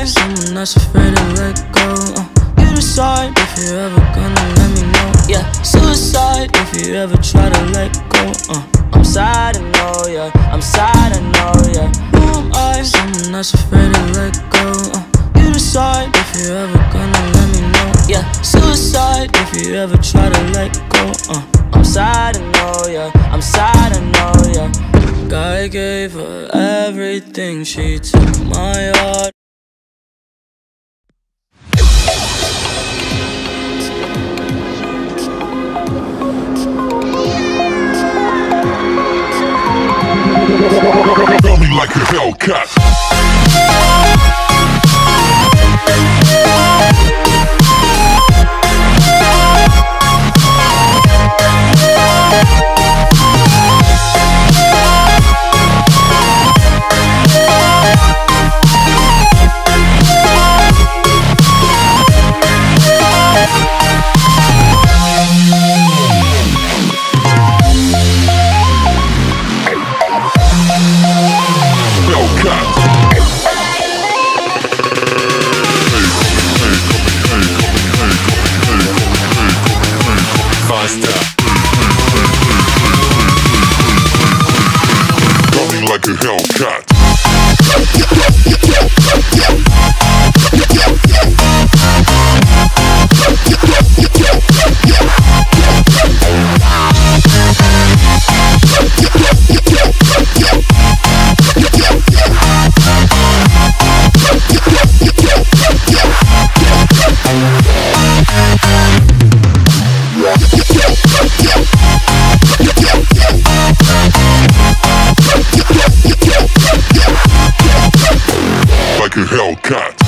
I someone that's afraid to let go? Uh, you decide if you're ever gonna let me know. Yeah, suicide if you ever try to let go. Uh, I'm sad, I know, yeah. I'm sad, I know, yeah. Who am I? Someone that's afraid to let go. Uh, you decide if you're ever gonna let me know. Yeah, suicide if you ever try to let go. Uh, I'm sad, I know, yeah. I'm sad, I know, yeah. Guy gave her everything, she took my heart. Like a Hellcat. A a Hellcat.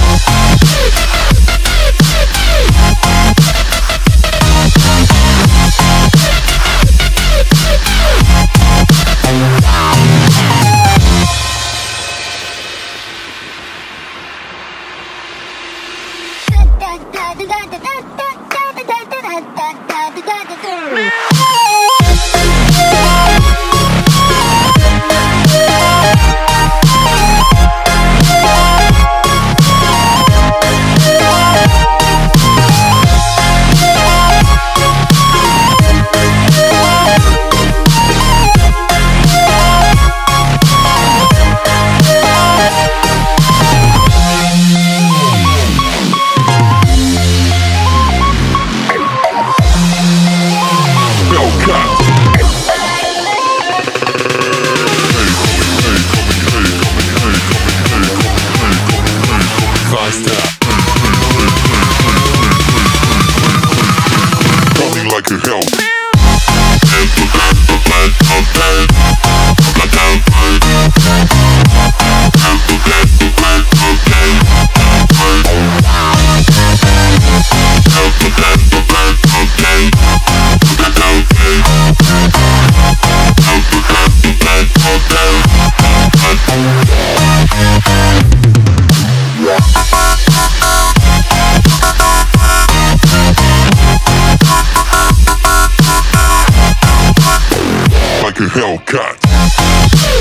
Can help. Hellcat.